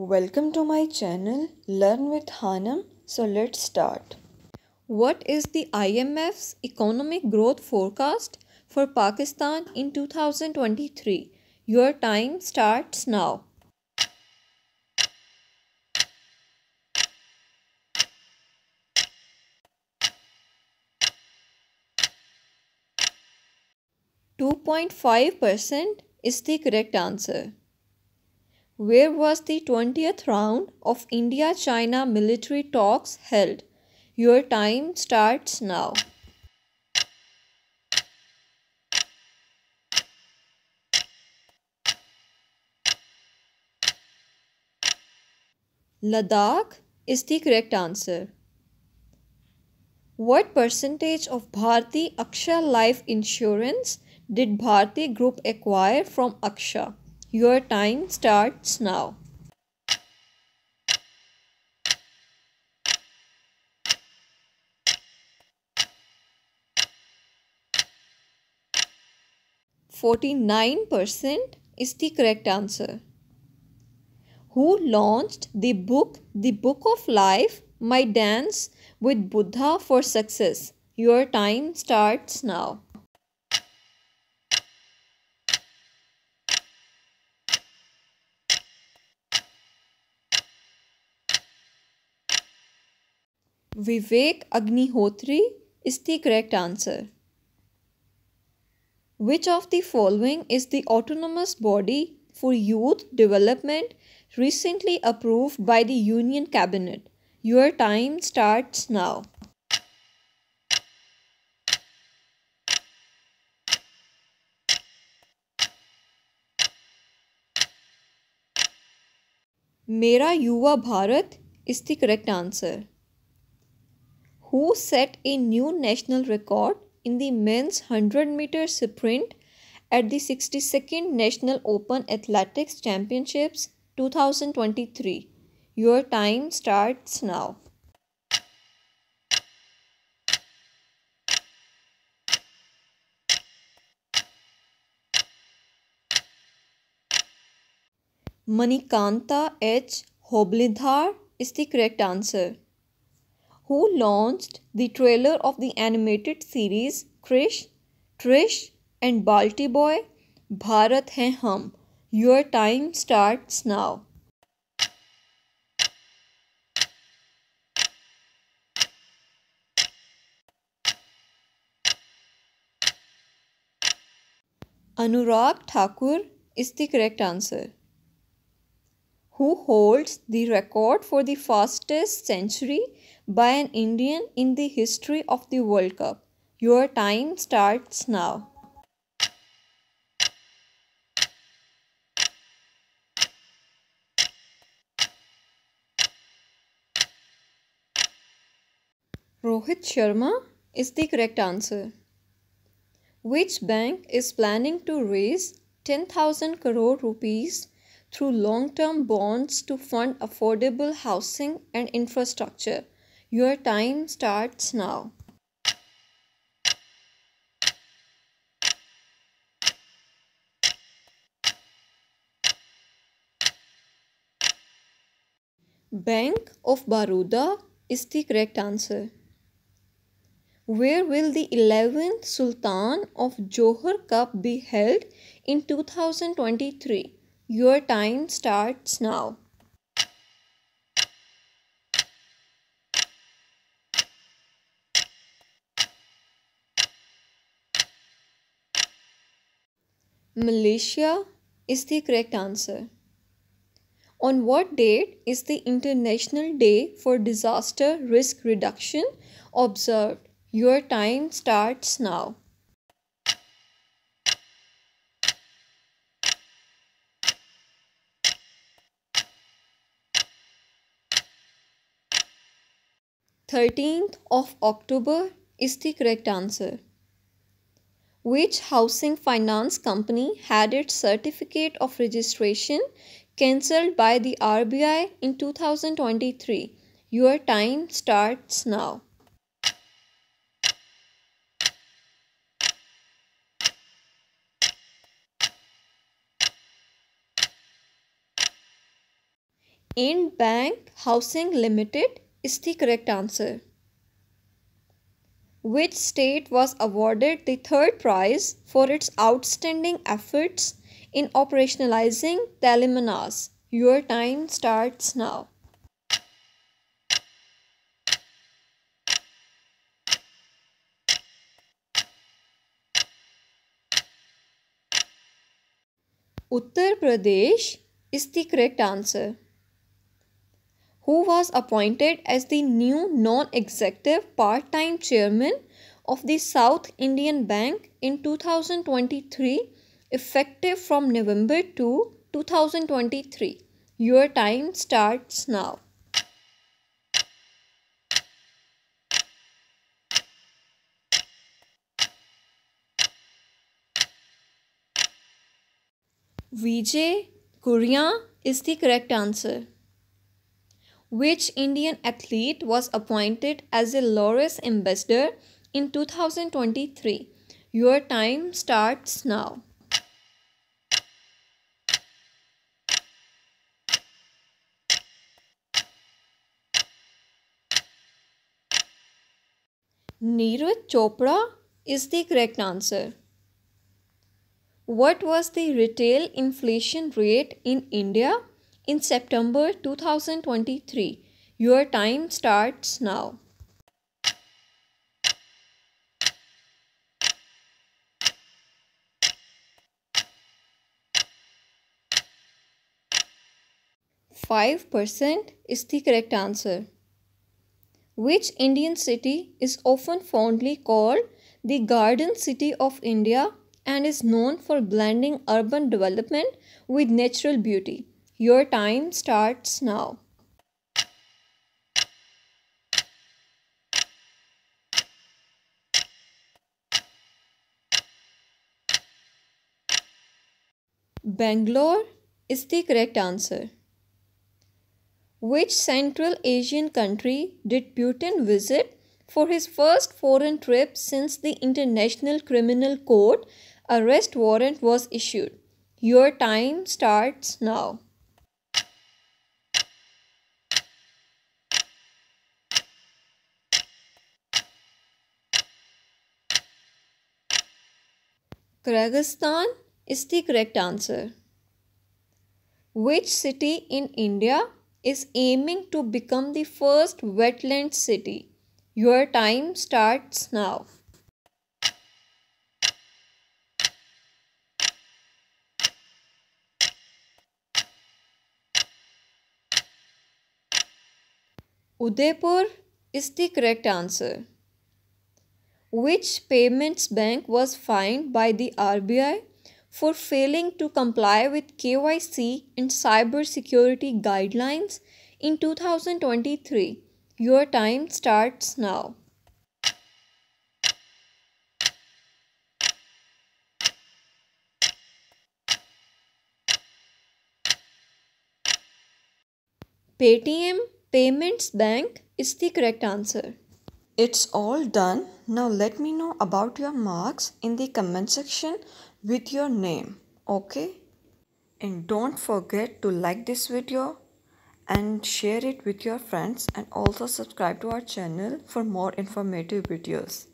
Welcome to my channel Learn with Hanam. So let's start. What is the IMF's economic growth forecast for Pakistan in 2023? Your time starts now. Two point five percent is the correct answer. Where was the 20th round of India China military talks held? Your time starts now. Ladakh is the correct answer. What percentage of Bharti AXA Life Insurance did Bharti Group acquire from AXA? Your time starts now. Forty-nine percent is the correct answer. Who launched the book The Book of Life My Dance with Buddha for Success? Your time starts now. Vivek Agnihotri is the correct answer. Which of the following is the autonomous body for youth development recently approved by the Union Cabinet? Your time starts now. Mera Yuva Bharat is the correct answer who set a new national record in the men's 100 meter sprint at the 62nd National Open Athletics Championships 2023. Your time starts now. Manikanta H. Hoblidhar is the correct answer who launched the trailer of the animated series Krish, Trish and Balti Boy Bharat Hai Hum. Your time starts now. Anurag Thakur is the correct answer who holds the record for the fastest century by an Indian in the history of the World Cup. Your time starts now. Rohit Sharma is the correct answer. Which bank is planning to raise 10,000 crore rupees through long-term bonds to fund affordable housing and infrastructure. Your time starts now. Bank of Baroda is the correct answer. Where will the 11th Sultan of Johor Cup be held in 2023? Your time starts now. Malaysia is the correct answer. On what date is the International Day for Disaster Risk Reduction observed? Your time starts now. Thirteenth of October is the correct answer. Which housing finance company had its certificate of registration cancelled by the RBI in 2023? Your time starts now. Ind Bank Housing Limited is the correct answer. Which state was awarded the third prize for its outstanding efforts in operationalizing Telemanas? Your time starts now. Uttar Pradesh is the correct answer. Who was appointed as the new non executive part time chairman of the South Indian Bank in 2023, effective from November 2, 2023? Your time starts now. Vijay Kurian is the correct answer. Which Indian athlete was appointed as a Laureus ambassador in 2023? Your time starts now. Neeraj Chopra is the correct answer. What was the retail inflation rate in India in September 2023? Your time starts now. Five percent is the correct answer. Which Indian city is often fondly called the Garden City of India and is known for blending urban development with natural beauty. Your time starts now. Bangalore is the correct answer. Which Central Asian country did Putin visit for his first foreign trip since the International Criminal Court arrest warrant was issued. Your time starts now. Kyrgyzstan is the correct answer. Which city in India is aiming to become the first wetland city? Your time starts now. Udaipur is the correct answer. Which payments bank was fined by the RBI for failing to comply with KYC and cybersecurity guidelines in 2023? Your time starts now. Paytm Payments Bank is the correct answer. It's all done. Now let me know about your marks in the comment section with your name. Okay? And don't forget to like this video and share it with your friends and also subscribe to our channel for more informative videos.